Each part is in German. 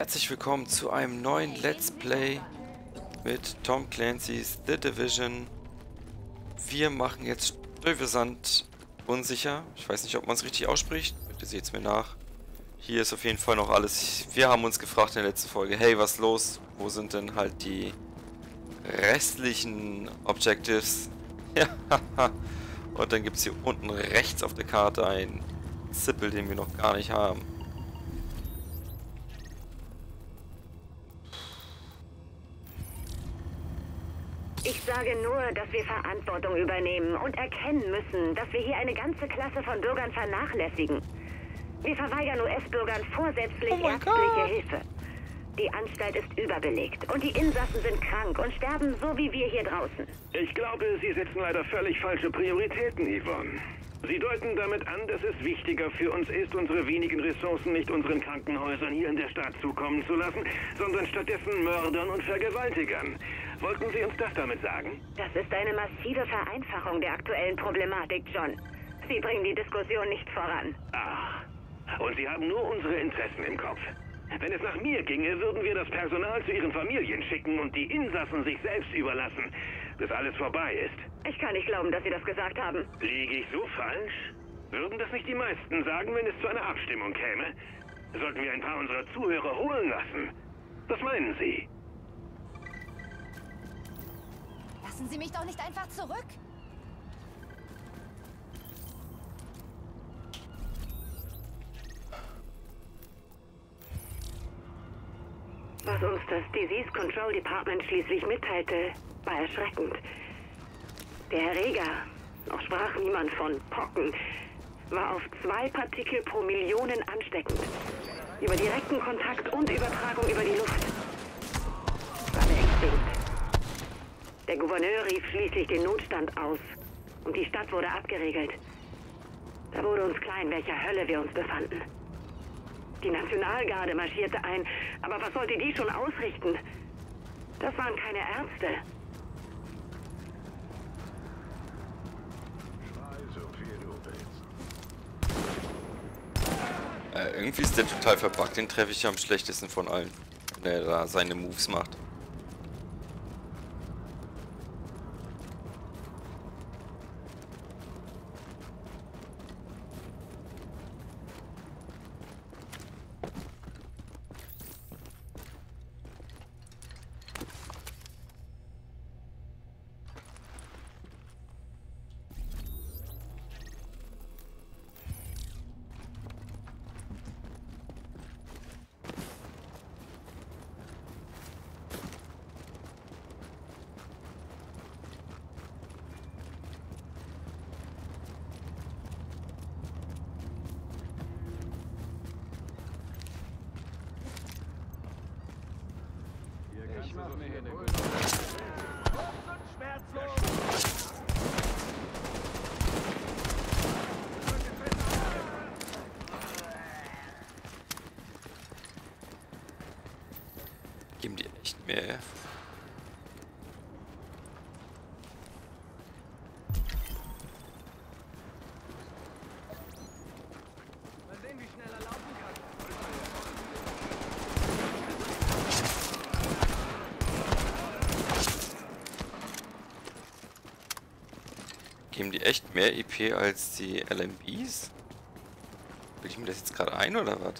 Herzlich willkommen zu einem neuen Let's Play mit Tom Clancy's The Division. Wir machen jetzt Stuyvesant unsicher. Ich weiß nicht, ob man es richtig ausspricht. Bitte seht es mir nach. Hier ist auf jeden Fall noch alles. Wir haben uns gefragt in der letzten Folge, hey, was los? Wo sind denn halt die restlichen Objectives? Und dann gibt es hier unten rechts auf der Karte einen Zippel, den wir noch gar nicht haben. Ich sage nur, dass wir Verantwortung übernehmen und erkennen müssen, dass wir hier eine ganze Klasse von Bürgern vernachlässigen. Wir verweigern US-Bürgern vorsätzlich Oh ärztliche. Hilfe. Die Anstalt ist überbelegt und die Insassen sind krank und sterben so wie wir hier draußen. Ich glaube, Sie setzen leider völlig falsche Prioritäten, Yvonne. Sie deuten damit an, dass es wichtiger für uns ist, unsere wenigen Ressourcen nicht unseren Krankenhäusern hier in der Stadt zukommen zu lassen, sondern stattdessen Mördern und Vergewaltigern. Wollten Sie uns das damit sagen? Das ist eine massive Vereinfachung der aktuellen Problematik, John. Sie bringen die Diskussion nicht voran. Ach, und Sie haben nur unsere Interessen im Kopf. Wenn es nach mir ginge, würden wir das Personal zu ihren Familien schicken und die Insassen sich selbst überlassen, bis alles vorbei ist. Ich kann nicht glauben, dass Sie das gesagt haben. Liege ich so falsch? Würden das nicht die meisten sagen, wenn es zu einer Abstimmung käme? Sollten wir ein paar unserer Zuhörer holen lassen? Was meinen Sie? Lassen Sie mich doch nicht einfach zurück. Was uns das Disease Control Department schließlich mitteilte, war erschreckend. Der Erreger, noch sprach niemand von Pocken, war auf zwei Partikel pro Millionen ansteckend. Über direkten Kontakt und Übertragung über die Luft. War beängstigend. Der Gouverneur rief schließlich den Notstand aus und die Stadt wurde abgeriegelt. Da wurde uns klar, in welcher Hölle wir uns befanden. Die Nationalgarde marschierte ein, aber was sollte die schon ausrichten? Das waren keine Ärzte. Äh, irgendwie ist der total verbuggt. Den treffe ich am schlechtesten von allen. Wenn er da seine Moves macht. Geben die echt mehr. Geben die echt mehr EP als die LMBs? Will ich mir das jetzt gerade ein oder was?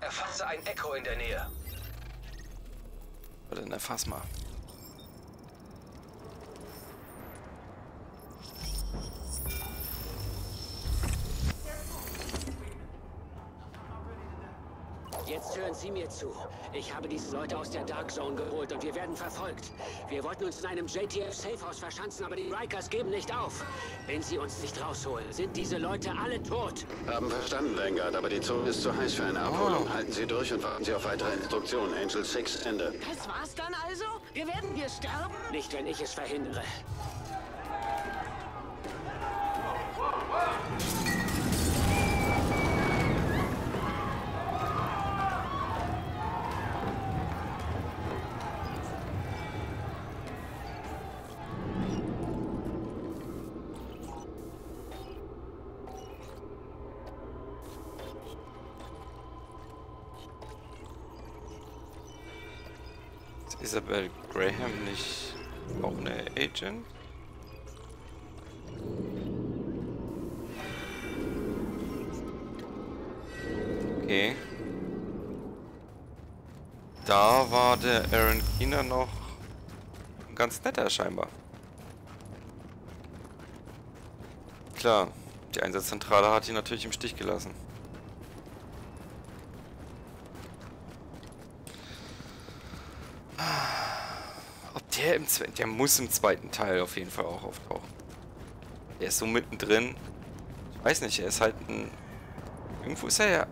Erfasse ein Echo in der Nähe. Oder dann erfass mal. Jetzt hören Sie mir zu. Ich habe diese Leute aus der Dark Zone geholt und wir werden verfolgt. Wir wollten uns in einem JTF Safehouse verschanzen, aber die Rikers geben nicht auf. Wenn Sie uns nicht rausholen, sind diese Leute alle tot. Haben verstanden, Vanguard, aber die Zone ist zu heiß für eine Abholung. Halten Sie durch und warten Sie auf weitere Instruktionen. Angel 6, Ende. Das war's dann also? Wir werden hier sterben? Nicht, wenn ich es verhindere. Scheinbar. Klar, die Einsatzzentrale hat ihn natürlich im Stich gelassen. Ob der im zweiten, der muss im zweiten Teil auf jeden Fall auch auftauchen. Der ist so mittendrin. Ich weiß nicht, er ist halt ein... Irgendwo ist er ja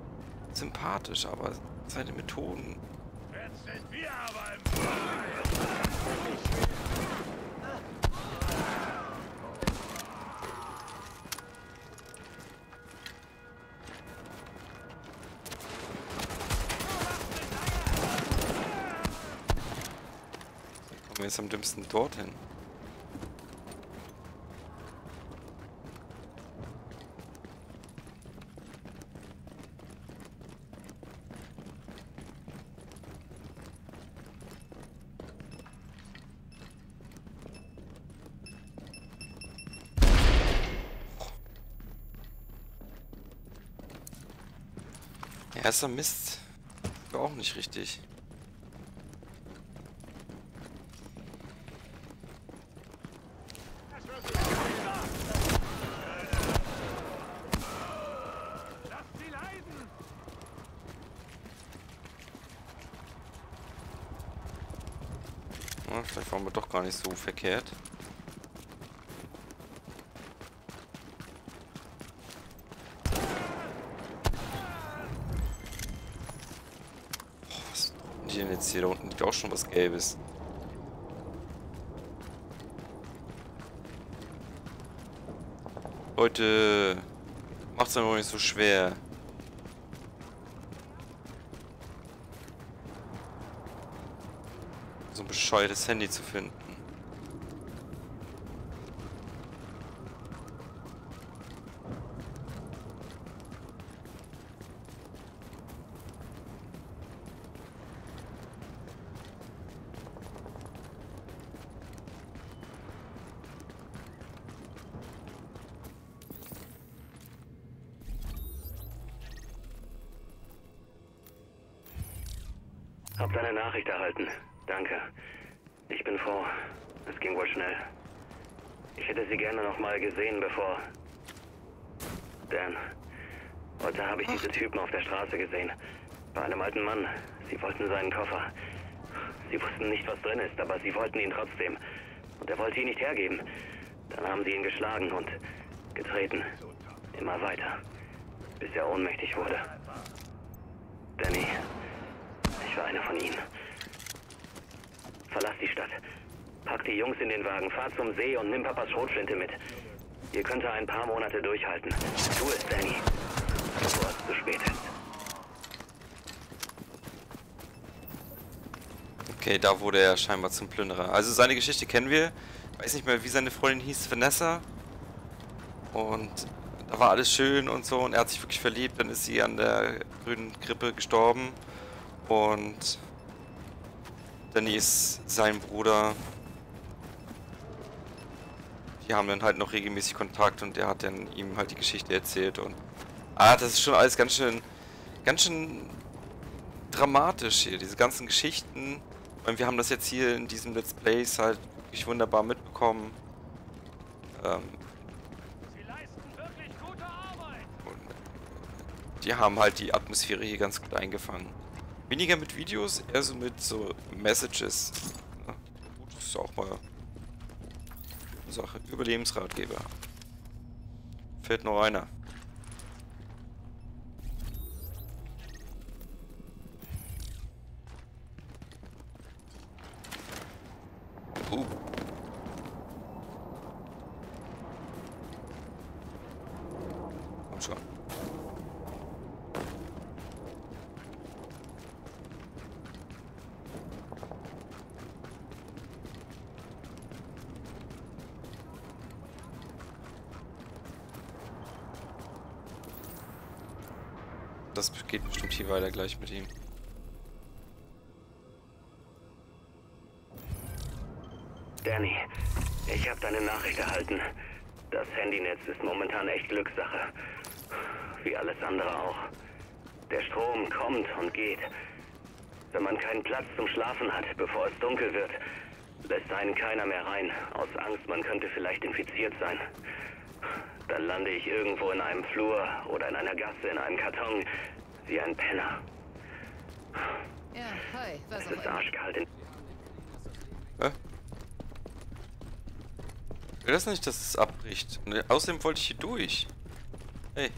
sympathisch, aber seine Methoden. Jetzt sind wir aber im Kommen jetzt am dümmsten dorthin. Erster Mist. War auch nicht richtig. Sie leiden! Ja, vielleicht waren wir doch gar nicht so verkehrt. Boah, was die denn jetzt hier? Da unten liegt auch schon was Gelbes. Leute, macht's doch nicht so schwer. so ein bescheuertes Handy zu finden. Hab deine Nachricht erhalten. Danke. Ich bin froh. Es ging wohl schnell. Ich hätte sie gerne noch mal gesehen, bevor... Dan. Heute habe ich diese Typen auf der Straße gesehen. Bei einem alten Mann. Sie wollten seinen Koffer. Sie wussten nicht, was drin ist, aber sie wollten ihn trotzdem. Und er wollte ihn nicht hergeben. Dann haben sie ihn geschlagen und getreten. Immer weiter. Bis er ohnmächtig wurde. Danny, ich war einer von ihnen. Verlass die Stadt. Pack die Jungs in den Wagen, fahr zum See und nimm Papas Schrotflinte mit. Ihr könnt ein paar Monate durchhalten. Tu es, Danny. Bevor es zu spät ist. Okay, da wurde er scheinbar zum Plünderer. Also seine Geschichte kennen wir. Weiß nicht mehr, wie seine Freundin hieß, Vanessa. Und da war alles schön und so und er hat sich wirklich verliebt. Dann ist sie an der grünen Grippe gestorben. Und Danny ist sein Bruder. Die haben dann halt noch regelmäßig Kontakt und der hat dann ihm halt die Geschichte erzählt und ah, das ist schon alles ganz schön ganz schön dramatisch hier, diese ganzen Geschichten. Wir haben das jetzt hier in diesem Let's Plays halt wirklich wunderbar mitbekommen. Ähm, Sie leisten wirklich gute Arbeit! und die haben halt die Atmosphäre hier ganz gut eingefangen. Weniger mit Videos, eher so mit so Messages. Ja, gut, das ist auch mal eine Sache. Überlebensratgeber. Fehlt noch einer. Uh. Komm schon. Das geht bestimmt hier weiter gleich mit ihm. Ich habe deine Nachricht erhalten. Das Handynetz ist momentan echt Glückssache. Wie alles andere auch. Der Strom kommt und geht. Wenn man keinen Platz zum Schlafen hat, bevor es dunkel wird, lässt einen keiner mehr rein, aus Angst, man könnte vielleicht infiziert sein. Dann lande ich irgendwo in einem Flur oder in einer Gasse in einem Karton, wie ein Penner. Ja, hi, was Es ist arschkalt in Hä? Ich will das nicht, dass es abbricht. Und außerdem wollte ich hier durch. Hey.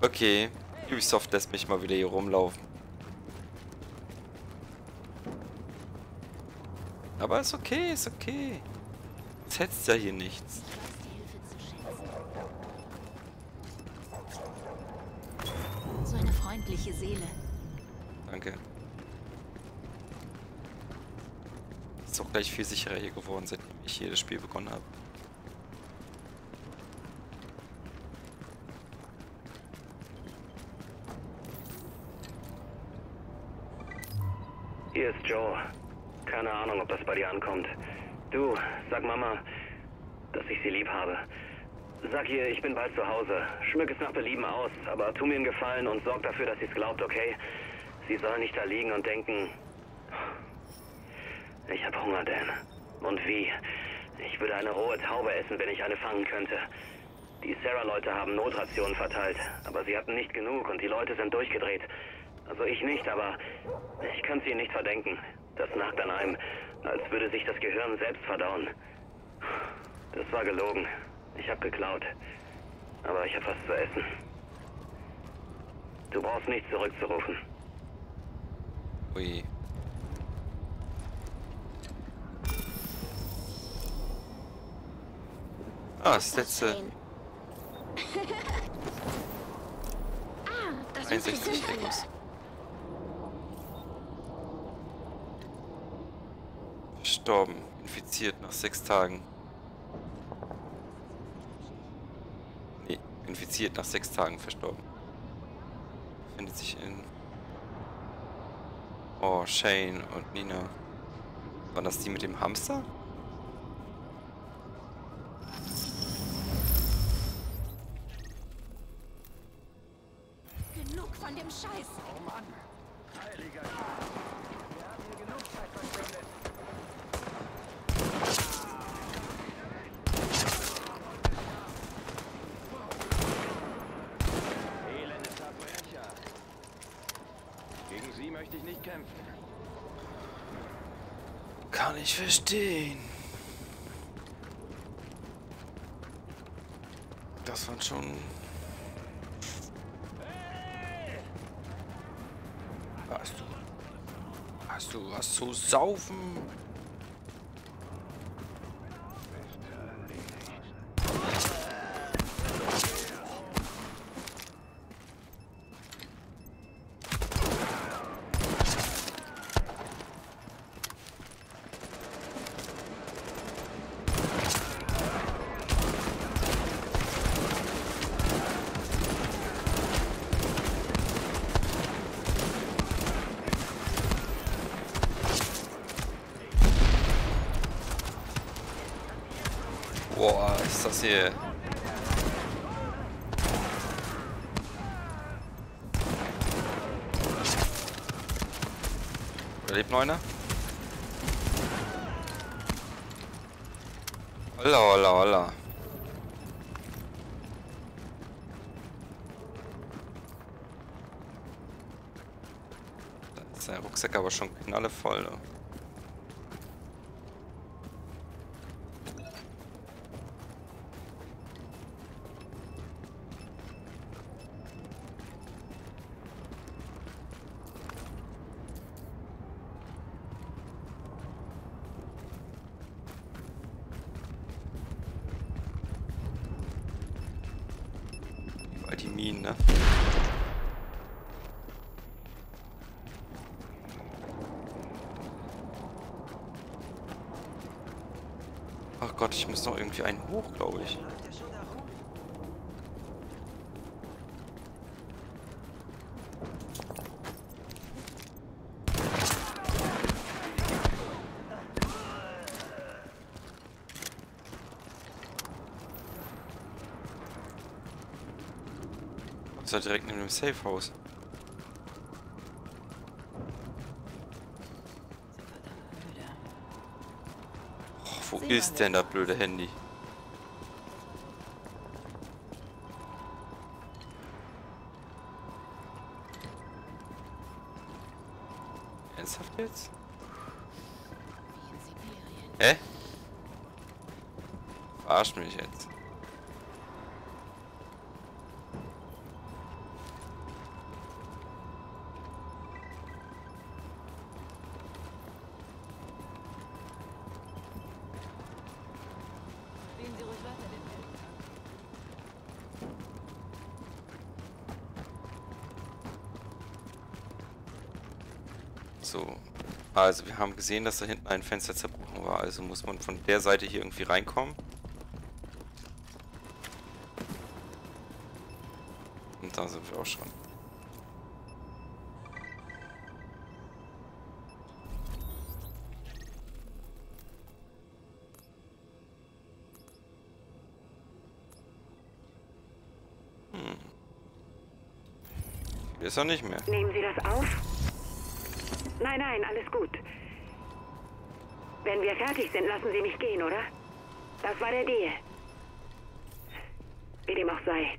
Okay. Ubisoft lässt mich mal wieder hier rumlaufen. Aber ist okay, ist okay. Es hetzt ja hier nichts. So eine freundliche Seele. Danke. Ist auch gleich viel sicherer hier geworden, seitdem ich hier das Spiel begonnen habe. Hier ist Joe. Keine Ahnung, ob das bei dir ankommt. Du, sag Mama, dass ich sie lieb habe. Sag ihr, ich bin bald zu Hause. Schmück es nach Belieben aus, aber tu mir einen Gefallen und sorg dafür, dass sie es glaubt, okay? Sie soll nicht da liegen und denken... Ich hab Hunger, Dan. Und wie? Ich würde eine rohe Taube essen, wenn ich eine fangen könnte. Die Sarah-Leute haben Notrationen verteilt, aber sie hatten nicht genug und die Leute sind durchgedreht. Also ich nicht, aber ich kann sie ihnen nicht verdenken. Das nagt an einem, als würde sich das Gehirn selbst verdauen. Das war gelogen. Ich habe geklaut. Aber ich habe was zu essen. Du brauchst nicht zurückzurufen. Ui. Ah, das letzte das 61 Ecos. Verstorben. Infiziert nach sechs Tagen. Nee, infiziert nach sechs Tagen verstorben. Findet sich in... Oh, Shane und Nina. Waren das die mit dem Hamster? Genug von dem Scheiß. Elende Verbrecher. Gegen sie möchte ich nicht kämpfen. Kann ich verstehen. Das waren schon... was zu saufen? Boah, ist das hier... Da lebt noch einer? Holla, holla, holla. Da ist der Rucksack aber schon knallevoll. Ne? für einen hoch, glaube ich. Ist er direkt neben dem Safehouse? Wo ist denn das blöde Handy? Jetzt? Hä? Verarsch mich jetzt. Reden Sie ruhig weiter, den Film. So. Also, wir haben gesehen, dass da hinten ein Fenster zerbrochen war. Also muss man von der Seite hier irgendwie reinkommen. Und da sind wir auch schon. Hm. Ist er nicht mehr. Nehmen Sie das auf? Nein, nein, alles gut. Wenn wir fertig sind, lassen Sie mich gehen, oder? Das war der Deal. Wie dem auch sei.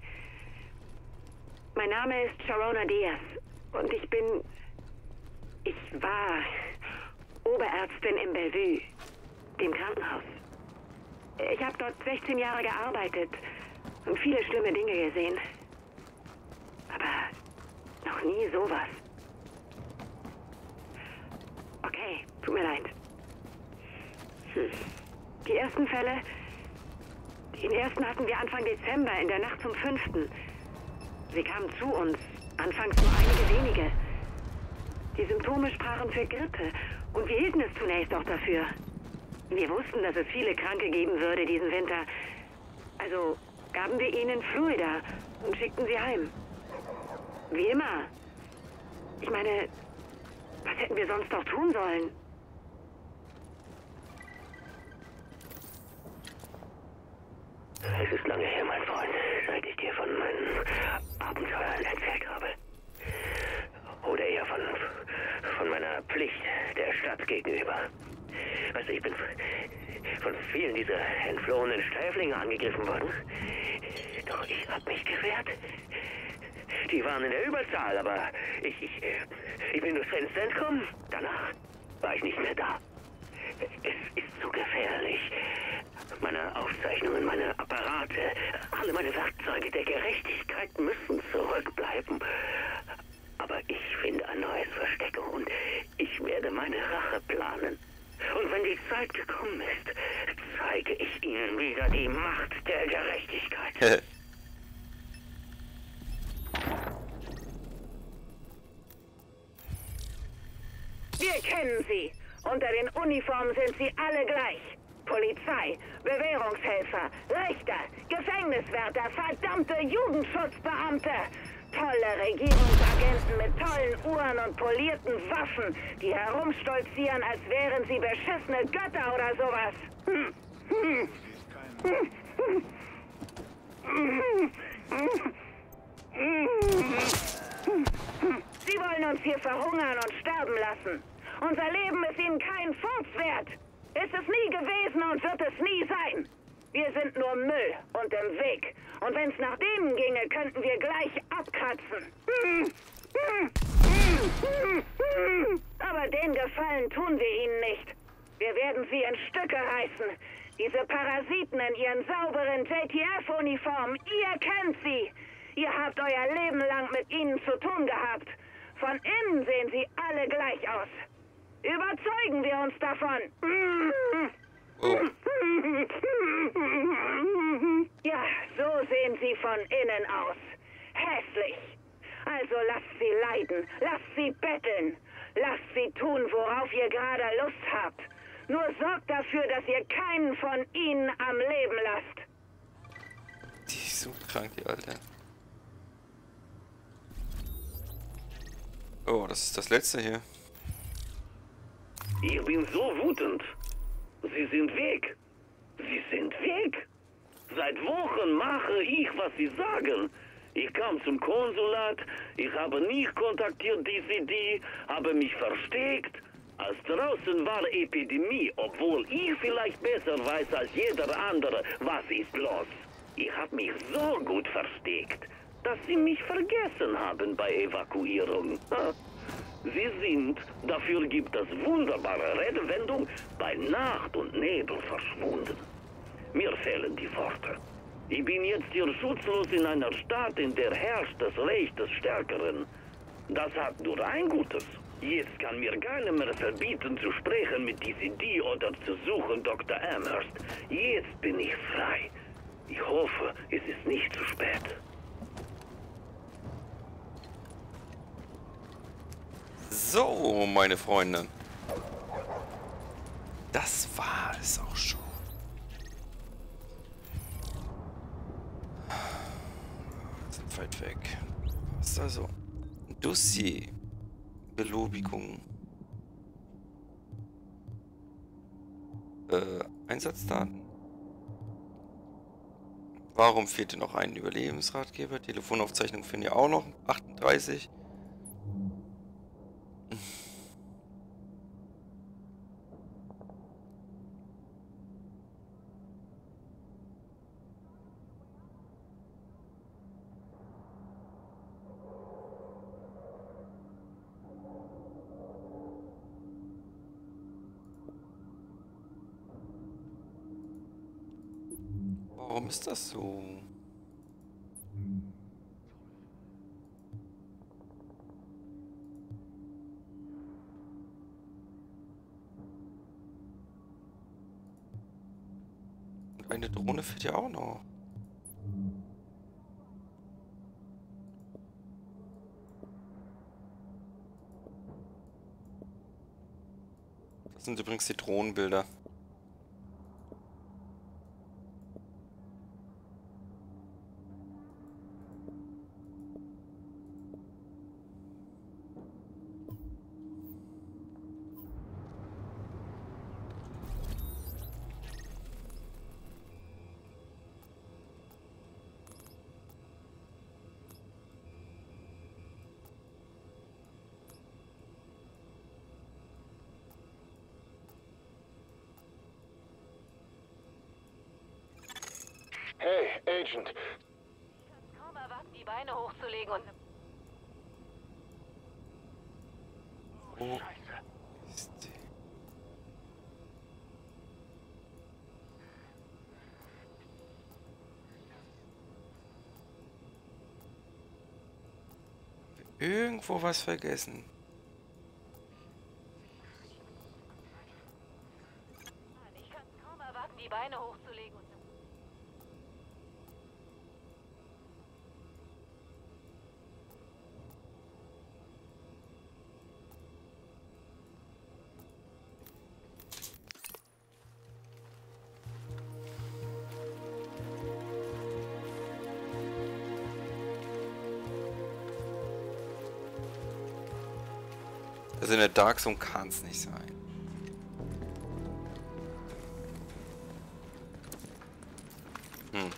Mein Name ist Sharona Diaz und ich bin... Ich war Oberärztin im Bellevue, dem Krankenhaus. Ich habe dort 16 Jahre gearbeitet und viele schlimme Dinge gesehen. Aber noch nie sowas. Tut mir leid. Hm. Die ersten Fälle, den ersten hatten wir Anfang Dezember in der Nacht zum 5. Sie kamen zu uns, anfangs nur einige wenige. Die Symptome sprachen für Grippe und wir hielten es zunächst auch dafür. Wir wussten, dass es viele Kranke geben würde diesen Winter. Also gaben wir ihnen Fluida und schickten sie heim. Wie immer. Ich meine, was hätten wir sonst noch tun sollen? Es ist lange her, mein Freund, seit ich dir von meinen Abenteuern erzählt habe. Oder eher von, von meiner Pflicht der Stadt gegenüber. Weißt du, ich bin von vielen dieser entflohenen Sträflinge angegriffen worden. Doch ich habe mich gewehrt. Die waren in der Überzahl, aber ich, ich, ich bin durchs Fenster entkommen. Danach war ich nicht mehr da. Es ist zu gefährlich. Meine Aufzeichnungen, meine Apparate, alle meine Werkzeuge der Gerechtigkeit müssen zurückbleiben. Aber ich finde ein neues Versteck und ich werde meine Rache planen. Und wenn die Zeit gekommen ist, zeige ich ihnen wieder die Macht der Gerechtigkeit. Wir kennen sie. Unter den Uniformen sind sie alle gleich. Polizei, Bewährungshelfer, Richter, Gefängniswärter, verdammte Jugendschutzbeamte. Tolle Regierungsagenten mit tollen Uhren und polierten Waffen, die herumstolzieren, als wären sie beschissene Götter oder sowas. Hm. Sie wollen uns hier verhungern und sterben lassen. Unser Leben ist ihnen kein Furz wert. Ist es nie gewesen und wird es nie sein. Wir sind nur Müll und im Weg. Und wenn es nach denen ginge, könnten wir gleich abkratzen. Aber den Gefallen tun wir ihnen nicht. Wir werden sie in Stücke reißen. Diese Parasiten in ihren sauberen JTF-Uniformen, ihr kennt sie. Ihr habt euer Leben lang mit ihnen zu tun gehabt. Von innen sehen sie alle gleich aus. Überzeugen wir uns davon. Oh. Ja, so sehen sie von innen aus. Hässlich. Also lasst sie leiden, lasst sie betteln, lasst sie tun, worauf ihr gerade Lust habt. Nur sorgt dafür, dass ihr keinen von ihnen am Leben lasst. Die ist so krank, die Alte. Oh, das ist das letzte hier. Ich bin so wütend. Sie sind weg. Sie sind weg. Seit Wochen mache ich, was Sie sagen. Ich kam zum Konsulat, ich habe nicht kontaktiert DCD, habe mich versteckt. Als draußen war Epidemie, obwohl ich vielleicht besser weiß als jeder andere, was ist los. Ich habe mich so gut versteckt, dass sie mich vergessen haben bei Evakuierung. Sie sind, dafür gibt es wunderbare Redewendung, bei Nacht und Nebel verschwunden. Mir fehlen die Worte. Ich bin jetzt hier schutzlos in einer Stadt, in der herrscht das Recht des Stärkeren. Das hat nur ein Gutes. Jetzt kann mir keiner mehr verbieten, zu sprechen mit DCD oder zu suchen Dr. Amherst. Jetzt bin ich frei. Ich hoffe, es ist nicht zu spät. So, meine Freunde. Das war es auch schon. Sind weit weg. Was ist also? Dossier. Belobigung. Äh, Einsatzdaten. Warum fehlte noch ein Überlebensratgeber? Telefonaufzeichnung finden ja auch noch. 38. Ist das so? Eine Drohne fehlt ja auch noch. Das sind übrigens die Drohnenbilder. Hey, Agent. Kaum erwarten, die Beine hochzulegen und... Wo ist die? Irgendwo was vergessen. Dark Zone kann es nicht sein. Hm.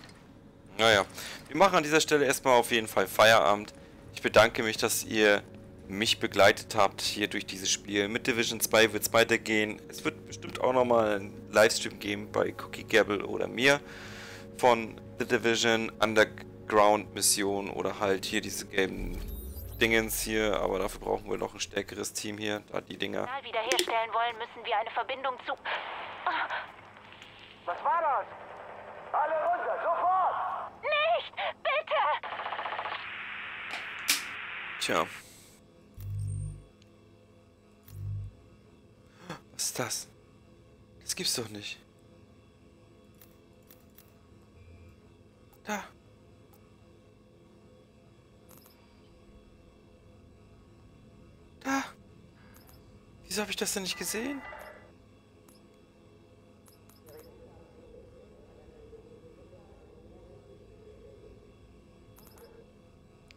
Naja, wir machen an dieser Stelle erstmal auf jeden Fall Feierabend. Ich bedanke mich, dass ihr mich begleitet habt hier durch dieses Spiel. Mit Division 2 wird es weitergehen. Es wird bestimmt auch nochmal einen Livestream geben bei Cookie Gabble oder mir von The Division Underground Mission oder halt hier diese gelben Dingens hier, aber dafür brauchen wir noch ein stärkeres Team hier, da die Dinger. Wiederherstellen wollen, müssen wir eine Verbindung zu... Was war das? Alle runter, sofort! Nicht! Bitte! Tja. Was ist das? Das gibt's doch nicht. Da. Da. Wieso habe ich das denn nicht gesehen?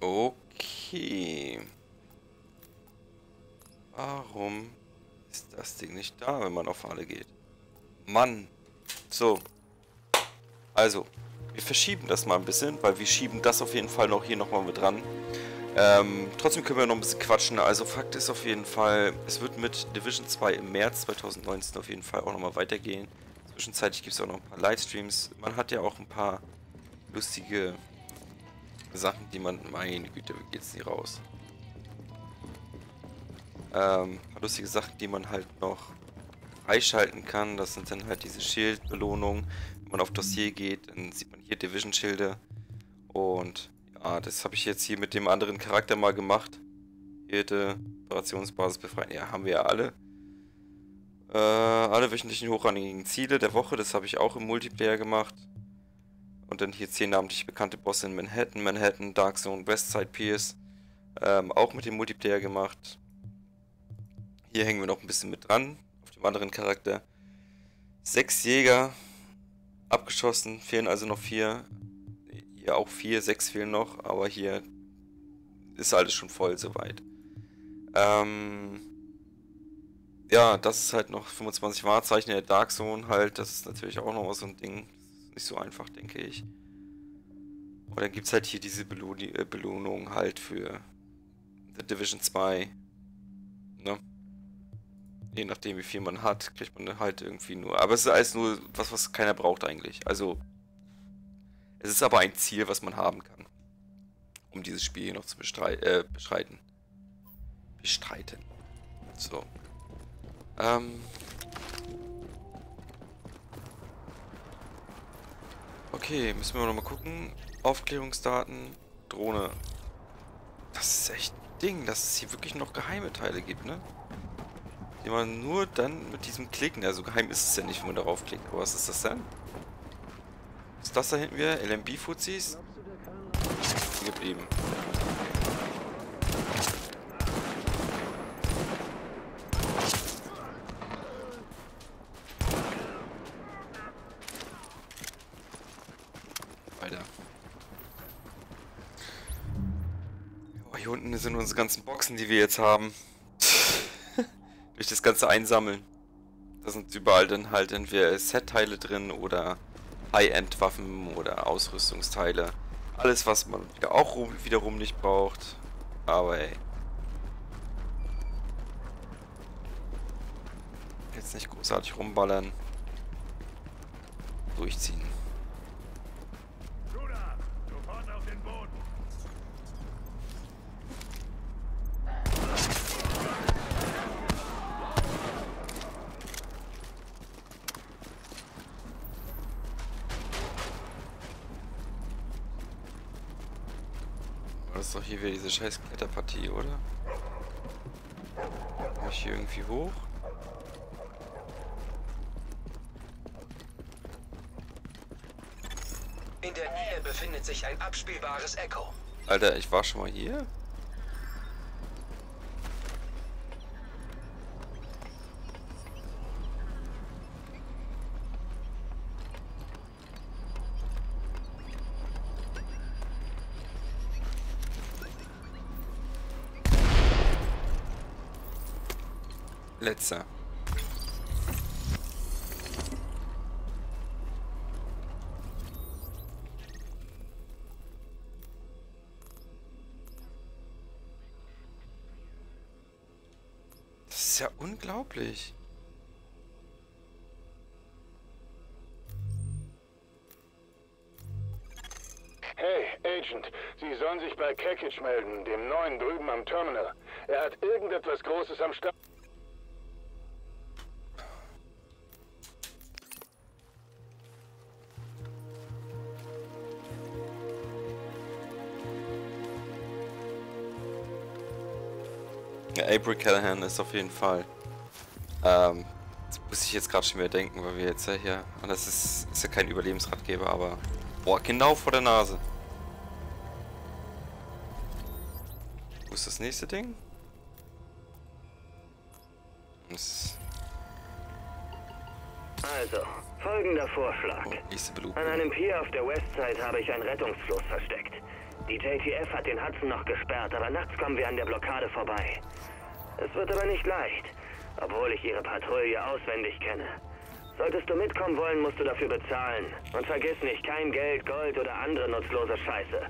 Okay. Warum ist das Ding nicht da, wenn man auf alle geht? Mann. So. Also, wir verschieben das mal ein bisschen, weil wir schieben das auf jeden Fall noch hier nochmal mit dran. Ähm, trotzdem können wir noch ein bisschen quatschen. Also Fakt ist auf jeden Fall, es wird mit Division 2 im März 2019 auf jeden Fall auch nochmal weitergehen. Zwischenzeitlich gibt es auch noch ein paar Livestreams. Man hat ja auch ein paar lustige Sachen, die man... Meine Güte, wie geht's nie raus? Ähm, ein paar lustige Sachen, die man halt noch freischalten kann. Das sind dann halt diese Schildbelohnungen. Wenn man auf Dossier geht, dann sieht man hier Division-Schilde. Und ja, das habe ich jetzt hier mit dem anderen Charakter mal gemacht. Vierte Operationsbasis befreien. Ja, haben wir ja alle. Äh, alle wöchentlichen hochrangigen Ziele der Woche, das habe ich auch im Multiplayer gemacht. Und dann hier 10 namentlich bekannte Bosse in Manhattan, Manhattan, Dark Zone, Westside Pierce. Ähm, auch mit dem Multiplayer gemacht. Hier hängen wir noch ein bisschen mit dran, auf dem anderen Charakter. Sechs Jäger abgeschossen, fehlen also noch vier. Hier auch vier, sechs fehlen noch, aber hier ist alles schon voll soweit. Ähm, ja, das ist halt noch 25 Wahrzeichen der Dark Zone halt, das ist natürlich auch noch so ein Ding. Nicht so einfach, denke ich. Und dann gibt es halt hier diese Belohn äh, Belohnung halt für The Division 2. Ne? Je nachdem wie viel man hat, kriegt man halt irgendwie nur. Aber es ist alles nur was, was keiner braucht eigentlich. Also, es ist aber ein Ziel, was man haben kann. Um dieses Spiel hier noch zu äh, bestreiten. Bestreiten. So. Ähm. Okay, müssen wir noch mal gucken. Aufklärungsdaten, Drohne. Das ist echt ein Ding, dass es hier wirklich noch geheime Teile gibt, ne? Die man nur dann mit diesem Klicken, also geheim ist es ja nicht, wenn man darauf klickt. Aber was ist das denn? Ist das da hinten wieder? LMB-Fuzis? Geblieben. unten sind unsere ganzen Boxen, die wir jetzt haben. Durch das ganze Einsammeln. Da sind überall dann halt entweder Set-Teile drin oder High-End-Waffen oder Ausrüstungsteile. Alles, was man wieder auch rum, wiederum nicht braucht. Aber ey. Jetzt nicht großartig rumballern. Durchziehen. Das ist doch hier wieder diese scheiß Kletterpartie, oder? Komm ich hier irgendwie hoch? In der Nähe befindet sich ein abspielbares Echo. Alter, ich war schon mal hier? Letzter. Das ist ja unglaublich. Hey, Agent, Sie sollen sich bei Kekic melden, dem Neuen drüben am Terminal. Er hat irgendetwas Großes am Start. April Callahan ist auf jeden Fall. Ähm, das muss ich jetzt gerade schon wieder denken, weil wir jetzt ja hier. Und das ist, ist ja kein Überlebensratgeber, aber. Boah, genau vor der Nase. Wo ist das nächste Ding? Das Also, folgender Vorschlag. oh. An einem Pier auf der Westside habe ich ein Rettungsfloß versteckt. Die JTF hat den Hudson noch gesperrt, aber nachts kommen wir an der Blockade vorbei. Es wird aber nicht leicht, obwohl ich ihre Patrouille auswendig kenne. Solltest du mitkommen wollen, musst du dafür bezahlen. Und vergiss nicht, kein Geld, Gold oder andere nutzlose Scheiße.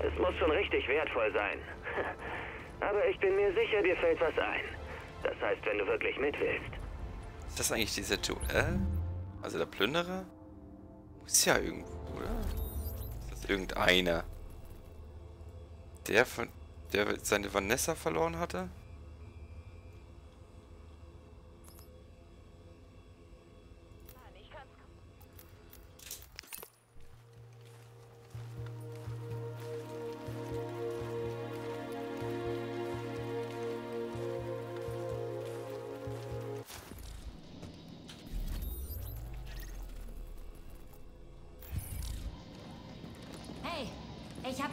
Es muss schon richtig wertvoll sein. Aber ich bin mir sicher, dir fällt was ein. Das heißt, wenn du wirklich mit willst. Ist das eigentlich dieser Joel? Also der Plünderer? Muss ja irgendwo, oder? Ist das irgendeiner? Der von. Der seine Vanessa verloren hatte?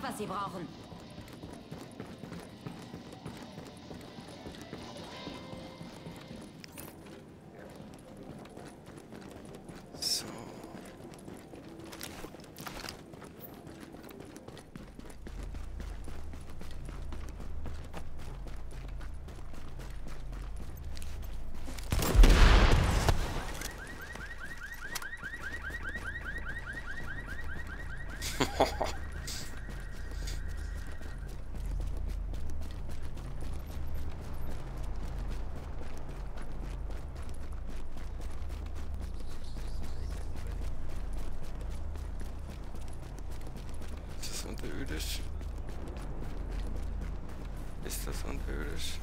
Was Sie brauchen. So. Ist das unterirdisch? Ist das unterirdisch?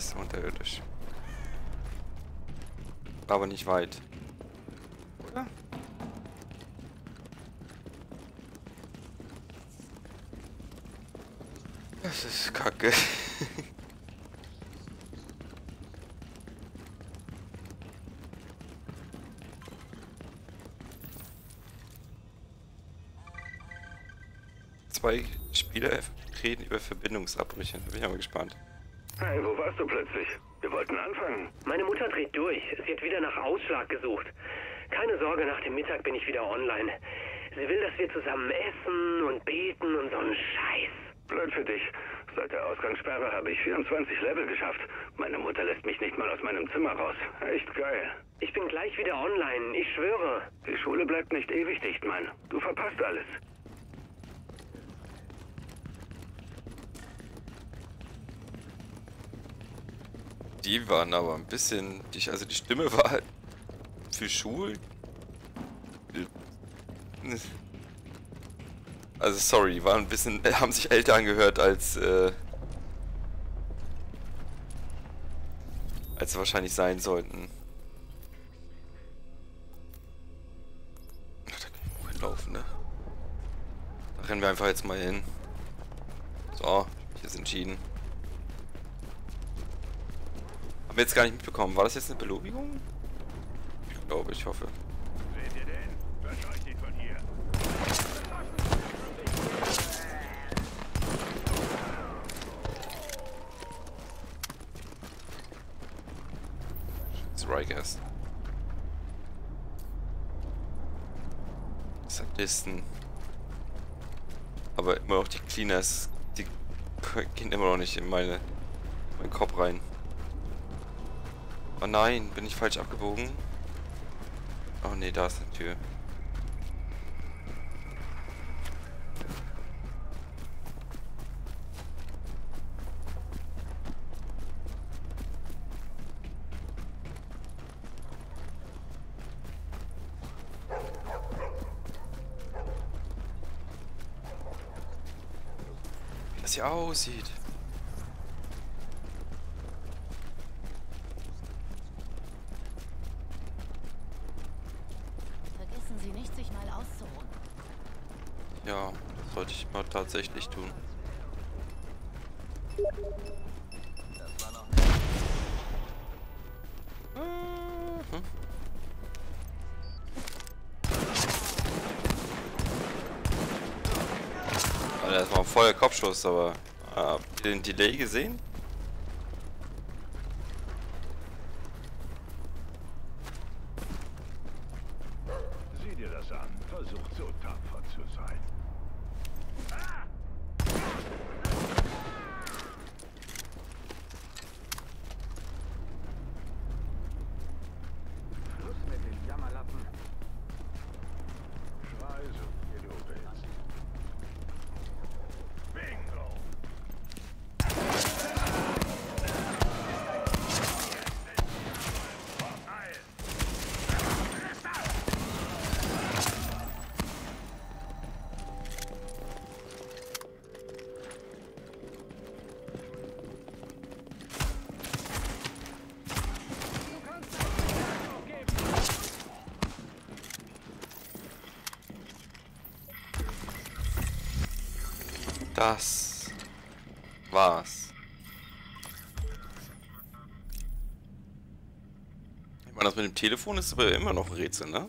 Das ist unterirdisch. Aber nicht weit. Oder? Das ist kacke. Zwei Spieler reden über Verbindungsabbrüche. Da bin ich aber gespannt. Hey, wo warst du plötzlich? Wir wollten anfangen. Meine Mutter dreht durch. Sie hat wieder nach Ausschlag gesucht. Keine Sorge, nach dem Mittag bin ich wieder online. Sie will, dass wir zusammen essen und beten und so einen Scheiß. Blöd für dich. Seit der Ausgangssperre habe ich 24 Level geschafft. Meine Mutter lässt mich nicht mal aus meinem Zimmer raus. Echt geil. Ich bin gleich wieder online, ich schwöre. Die Schule bleibt nicht ewig dicht, Mann. Du verpasst alles. Die waren aber ein bisschen. Die, also die Stimme war halt für Schul. Also sorry, die waren ein bisschen. haben sich älter angehört als. Äh, als sie wahrscheinlich sein sollten. Da können wir auch hinlaufen, ne? Da rennen wir einfach jetzt mal hin. So, hier ist entschieden. Haben wir jetzt gar nicht mitbekommen. War das jetzt eine Belobigung? Ich glaube, ich hoffe. Seht ihr denn? Verscheucht ihn von hier. Strikers. Sadisten. Aber immer noch die Cleaners, die gehen immer noch nicht in meine meinen Kopf rein. Oh nein, bin ich falsch abgebogen? Oh nee, da ist eine Tür. Wie das hier aussieht. Vergessen Sie nicht, sich mal auszuruhen. Ja, das sollte ich mal tatsächlich tun. Mhm. Das war ein voller Kopfschuss, aber äh, habt ihr den Delay gesehen? Sieh dir das an. Versucht so tapfer zu sein. Schluss mit den Jammerlappen. Schrei so, wie du willst. Bingo! Das war's. Ich meine, das mit dem Telefon ist aber immer noch ein Rätsel, ne?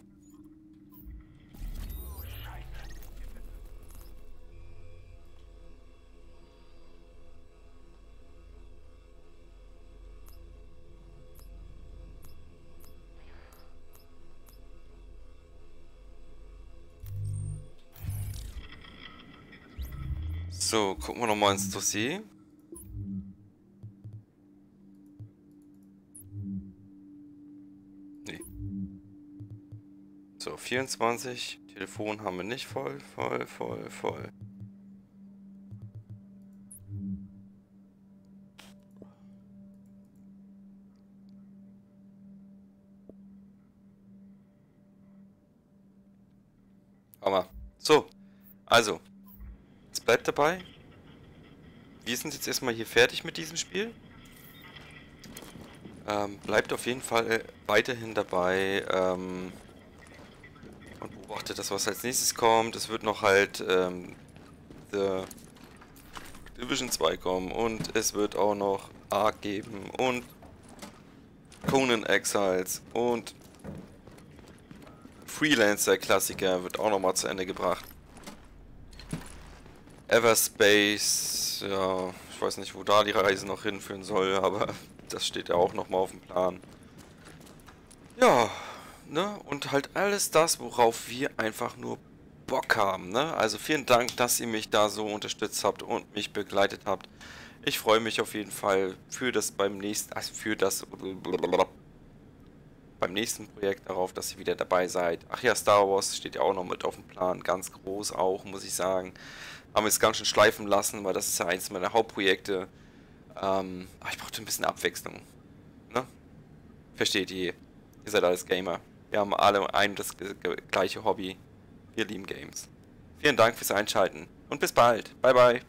Gucken wir nochmal ins Dossier. Nee. So, 24. Telefon haben wir nicht voll, voll, voll, voll. Hammer. So, also, Jetzt bleibt dabei. Wir sind jetzt erstmal hier fertig mit diesem Spiel. Ähm, bleibt auf jeden Fall äh, weiterhin dabei. Ähm, und beobachtet das, was als nächstes kommt. Es wird noch halt ähm, The Division 2 kommen. Und es wird auch noch Ark geben. Und Conan Exiles. Und Freelancer Klassiker wird auch nochmal zu Ende gebracht. Everspace, ja, ich weiß nicht, wo da die Reise noch hinführen soll, aber das steht ja auch nochmal auf dem Plan. Ja, ne, und halt alles das, worauf wir einfach nur Bock haben, ne. Also vielen Dank, dass ihr mich da so unterstützt habt und mich begleitet habt. Ich freue mich auf jeden Fall für das beim nächsten, also für das beim nächsten Projekt darauf, dass ihr wieder dabei seid. Ach ja, Star Wars steht ja auch noch mit auf dem Plan, ganz groß auch, muss ich sagen haben wir es ganz schön schleifen lassen, weil das ist ja eins meiner Hauptprojekte. Ähm, aber ich brauchte ein bisschen Abwechslung. Ne? Versteht ihr? Ihr seid alles Gamer. Wir haben alle ein das gleiche Hobby. Wir lieben Games. Vielen Dank fürs Einschalten und bis bald. Bye bye.